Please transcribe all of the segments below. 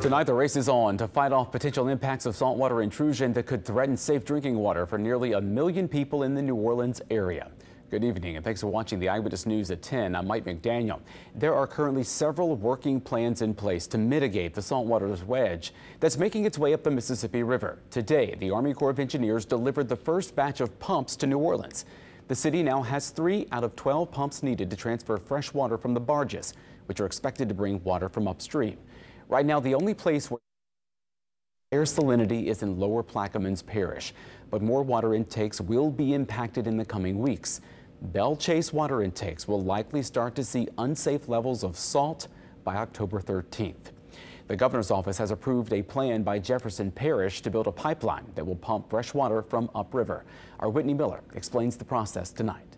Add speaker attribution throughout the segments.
Speaker 1: Tonight, the race is on to fight off potential impacts of saltwater intrusion that could threaten safe drinking water for nearly a million people in the New Orleans area. Good evening and thanks for watching the Eyewitness News at 10. I'm Mike McDaniel. There are currently several working plans in place to mitigate the saltwater's wedge that's making its way up the Mississippi River. Today, the Army Corps of Engineers delivered the first batch of pumps to New Orleans. The city now has three out of 12 pumps needed to transfer fresh water from the barges, which are expected to bring water from upstream. Right now, the only place where air salinity is in Lower Plaquemines Parish, but more water intakes will be impacted in the coming weeks. Belle Chasse water intakes will likely start to see unsafe levels of salt by October 13th. The governor's office has approved a plan by Jefferson Parish to build a pipeline that will pump fresh water from upriver. Our Whitney Miller explains the process tonight.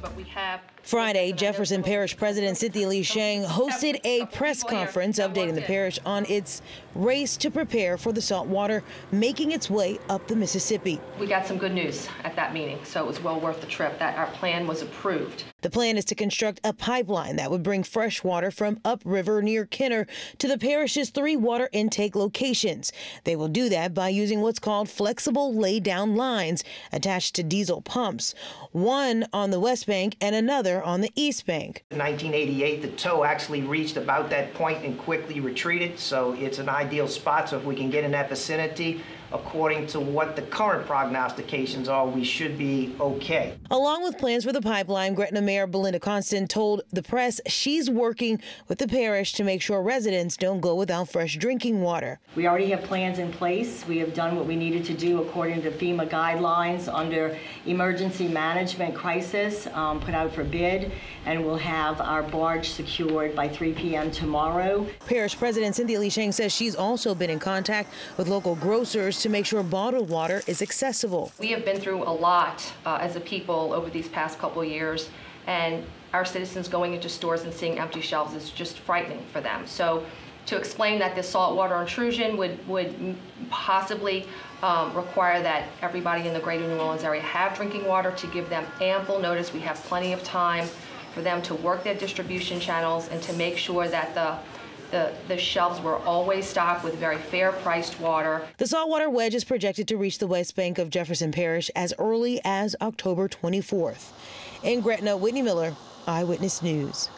Speaker 2: But we have
Speaker 3: Friday, Jefferson Parish President Cynthia Lee Sheng hosted a press conference updating the parish on its race to prepare for the salt water making its way up the Mississippi.
Speaker 2: We got some good news at that meeting, so it was well worth the trip that our plan was approved.
Speaker 3: The plan is to construct a pipeline that would bring fresh water from upriver near Kenner to the parish's three water intake locations. They will do that by using what's called flexible lay-down lines attached to diesel pumps, one on the west bank and another on the east bank.
Speaker 4: In 1988, the toe actually reached about that point and quickly retreated, so it's an ideal spot. So if we can get in that vicinity, according to what the current prognostications are, we should be okay.
Speaker 3: Along with plans for the pipeline, Gretna Mayor Belinda Constant told the press she's working with the parish to make sure residents don't go without fresh drinking water.
Speaker 5: We already have plans in place. We have done what we needed to do according to FEMA guidelines under emergency management crisis um, put out for bid, and we'll have our barge secured by 3 p.m. tomorrow.
Speaker 3: Parish President Cynthia Lee Sheng says she's also been in contact with local grocers to make sure bottled water is accessible.
Speaker 2: We have been through a lot uh, as a people over these past couple years, and our citizens going into stores and seeing empty shelves is just frightening for them. So to explain that this saltwater intrusion would, would possibly um, require that everybody in the greater New Orleans area have drinking water to give them ample notice. We have plenty of time for them to work their distribution channels and to make sure that the the, the shelves were always stocked with very fair priced water.
Speaker 3: The saltwater wedge is projected to reach the west bank of Jefferson Parish as early as October 24th. In Gretna, Whitney Miller, Eyewitness News.